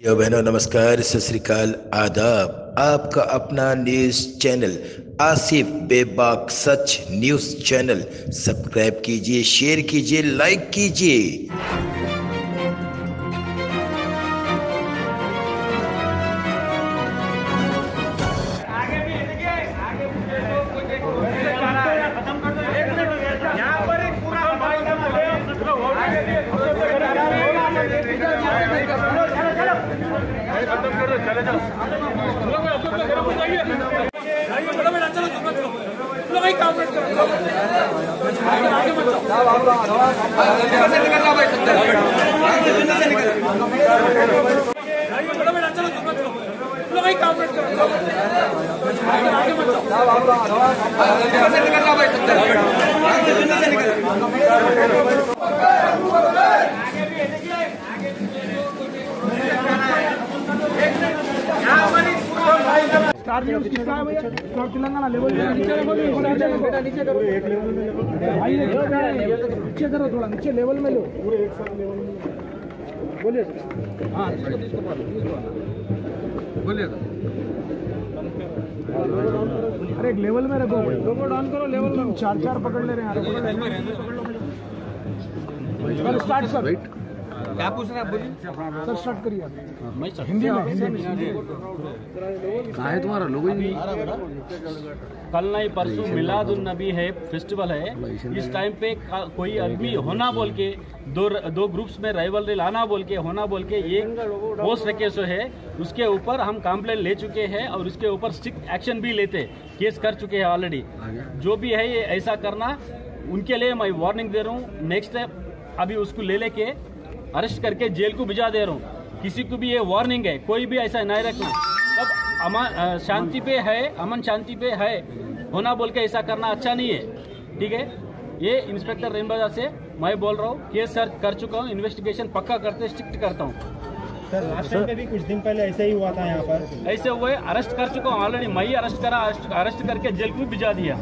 यो बहनों, नमस्कार, सत श्रीकाल आदाब। आपका अपना news channel, Asif Bebak Sach news channel. Subscribe कीजिए, शेयर कीजिए, लाइक कीजिए। खत्म कर दो चले जाओ यहाँ पर ही पूरा किसका है? भैया स्टार तेलंगाना लेवल में नीचे लेवल में नीचे करो बेटा नीचे करो। एक लेवल में लेवल नीचे करो थोड़ा नीचे लेवल में लो। पूरे एक साथ लेवल में। बोलिए सर। हाँ बोलिए अरे एक लेवल में रखो। लोगो डाउन करो लेवल में चार चार पकड़ ले रहे हैं। स्टार्ट सर क्या पूछ रहे हैं सर स्टार्ट करिए आप। हिंदी में हिंदी में। कहा है तुम्हारा? लोगो ही कल नहीं परसों मिलादुन नबी है फेस्टिवल है। इस टाइम पे कोई आदमी होना बोल के दो दो ग्रुप्स में राइवलरी लाना बोल के होना बोल के एक पोस्ट रखे सो है। उसके ऊपर हम कंप्लेन ले चुके हैं और उसके ऊपर स्ट्रिक्ट एक्शन भी लेते केस कर चुके हैं ऑलरेडी जो भी है ये ऐसा करना उनके लिए मैं वार्निंग दे रहा हूँ। नेक्स्ट अभी उसको ले लेके अरेस्ट करके जेल को भिजा दे रहा हूँ। किसी को भी ये वार्निंग है कोई भी ऐसा नहीं रखना। सब अमन शांति पे है अमन शांति पे है होना बोल के ऐसा करना अच्छा नहीं है। ठीक है? ये इंस्पेक्टर रेनबाजा से मैं बोल रहा हूँ केस सर कर चुका हूँ इन्वेस्टिगेशन पक्का करते स्ट्रिक्ट करता हूँ। सर लास्ट टाइम भी कुछ दिन पहले ऐसे ही हुआ था यहाँ पर। ऐसे हुए अरेस्ट कर चुका हूँ ऑलरेडी मैं ही अरेस्ट करा अरेस्ट करके जेल को भिजा दिया।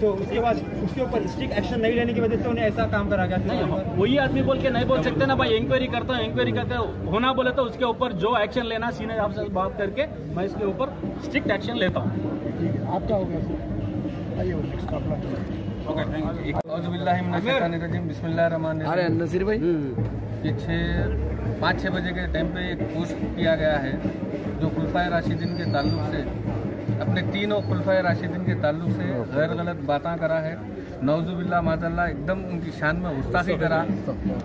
तो उसके बाद उसके ऊपर स्ट्रिक्ट एक्शन नहीं लेने की वजह से उन्हें ऐसा काम करा गया। नहीं वही आदमी बोल के नहीं बोल सकते ना भाई इंक्वायरी करता हूँ इंक्वायरी करते हूँ। होना बोले तो उसके ऊपर जो एक्शन लेना सीनियर आपसे बात करके मैं इसके ऊपर स्ट्रिक्ट एक्शन लेता हूँ। है आपका हो गया अरे नसीर भाई? कि छः पाँच छः बजे के टाइम पे एक पोस्ट किया गया है जो खुलफाए राशिदीन के ताल्लुक से। अपने तीनों खुलफा राशिदीन के ताल्लुक से गैर गलत बातें करा है। नौजुबिल्ला माजल्ला एकदम उनकी शान में गुस्ताखी करा।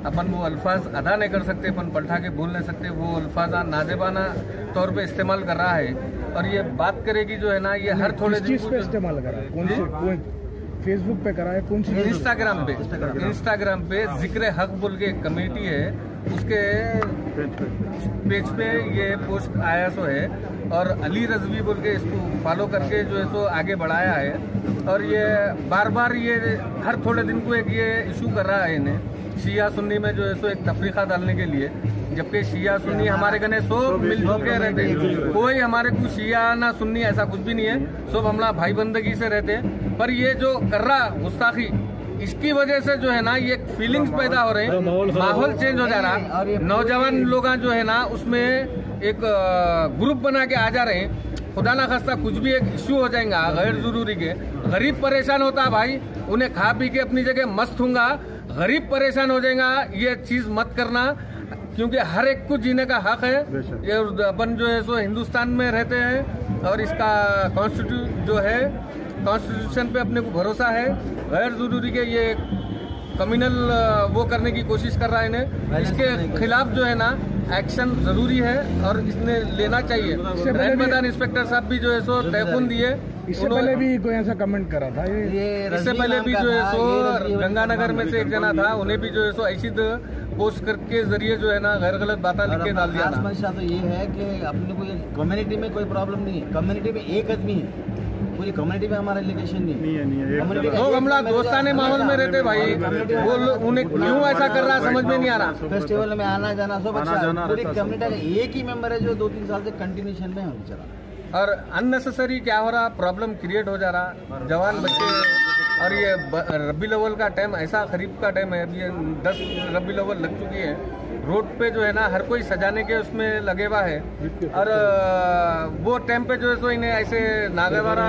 अपन वो अल्फाज अदा नहीं कर सकते अपन पलटा के बोल नहीं सकते। वो अल्फाजा नाजेबाना तौर पे इस्तेमाल कर रहा है। और ये बात करेगी जो है ना ये हर थोड़े दिन चीज़ पे इस्तेमाल करा? कौन से फेसबुक पे करा है कौन सी इंस्टाग्राम पे। इंस्टाग्राम पे। ज़िक्र हक बोल के एक कमेटी है। उसके पेज पे। ये पोस्ट आया सो है। और अली रजवी बोल के इसको फॉलो करके जो है सो आगे बढ़ाया है। और ये बार बार ये हर थोड़े दिन को एक ये इशू कर रहा है इन्हें शिया सुन्नी में जो है सो एक तफरीका डालने के लिए। जबकि शिया सुन्नी हमारे गने सब मिलजुल के रहते हैं। कोई हमारे को शिया ना सुन्नी ऐसा कुछ भी नहीं है। सब हमला भाई बंदगी से रहते हैं। पर ये जो कर रहा गुस्ताखी इसकी वजह से जो है ना ये फीलिंग्स पैदा हो रहे हैं। माहौल चेंज हो जा रहा। नौजवान लोग जो है ना उसमें एक ग्रुप बना के आ जा रहे हैं। खुदा ना खास्ता कुछ भी एक इश्यू हो जाएगा गैर ज़रूरी के। गरीब परेशान होता है भाई उन्हें खा पी के अपनी जगह मस्त होगा गरीब परेशान हो जाएगा ये चीज़ मत करना क्योंकि हर एक को जीने का हक है। ये अपन जो है सो हिंदुस्तान में रहते हैं और इसका कॉन्स्टिट्यूट जो है कॉन्स्टिट्यूशन पे अपने को भरोसा है। गैर ज़रूरी के ये कम्युनल वो करने की कोशिश कर रहा है इन्हें। इसके खिलाफ जो है ना एक्शन ज़रूरी है और इसने लेना चाहिए। रैन मैदान इंस्पेक्टर साहब भी जो है सो तयफुन दिए। इससे पहले भी कोई ऐसा कमेंट करा था? ये इससे पहले भी जो है सो गंगानगर में से एक जना था उन्हें भी जो है सो ऐसी पोस्ट करके ज़रिए जो है ना गैर गलत बातें लिख के डाल दिया मंशा तो ये है कि अपने को कम्युनिटी में कोई प्रॉब्लम नहीं है। कम्युनिटी में एक आदमी है। पूरी कम्युनिटी में हमारा एलिगेशन नहीं है। नहीं है लोग हम लोग दोस्ताने माहौल में रहते भाई। वो लोग- उन्हें क्यों ऐसा कर रहा है समझ में नहीं आ रहा। फेस्टिवल में आना जाना सब अच्छा पूरी कम्युनिटी का एक ही मेंबर है जो दो तीन साल से कंटिन्यूशन में है बेचारा। और अननेसेसरी क्या हो रहा? प्रॉब्लम क्रिएट हो जा रहा। जवान बच्चे और ये रबी लेवल का टाइम ऐसा खरीफ का टाइम है अभी ये दस रबी लेवल लग चुकी है। रोड पे जो है ना हर कोई सजाने के उसमें लगे हुआ है। और वो टाइम पे जो है सो इन्हें ऐसे नागेवारा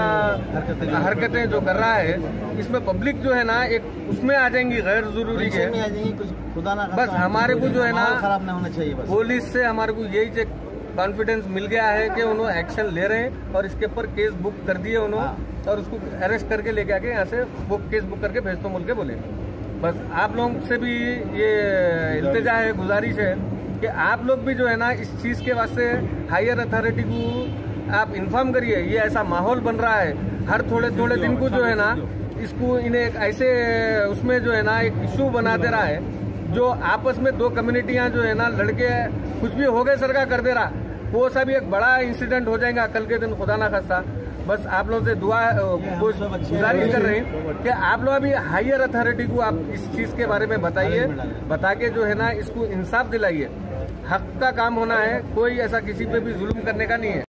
हरकतें जो कर रहा है इसमें पब्लिक जो है ना एक उसमें आ जाएँगी गैर ज़रूरी है। बस हमारे को जो है ना- खराब ना होना चाहिए पुलिस से हमारे को यही चेक कॉन्फिडेंस मिल गया है कि उन्होंने एक्शन ले रहे हैं और इसके ऊपर केस बुक कर दिए उन्होंने और उसको अरेस्ट करके लेके आके यहाँ से वो केस बुक करके भेज दो बोल के बोले। बस आप लोगों से भी ये इल्तजा है गुजारिश है कि आप लोग भी जो है ना इस चीज़ के वास्ते हायर अथॉरिटी को आप इन्फॉर्म करिए। ये ऐसा माहौल बन रहा है। हर थोड़े थोड़े दिन को जो है ना इसको इन्हें एक ऐसे उसमें जो है ना एक इशू बना दे रहा है जो आपस में दो कम्युनिटियाँ जो है ना लड़के कुछ भी हो गए सरकार कर दे रहा। वो सब एक बड़ा इंसिडेंट हो जाएगा कल के दिन खुदा ना खासा बस आप लोगों से दुआ गुजारिश कर रहे हैं कि आप लोग अभी हायर अथॉरिटी को आप इस चीज़ के बारे में बताइए बता के जो है ना इसको इंसाफ दिलाइए। हक का काम होना है कोई ऐसा किसी पे भी जुल्म करने का नहीं है।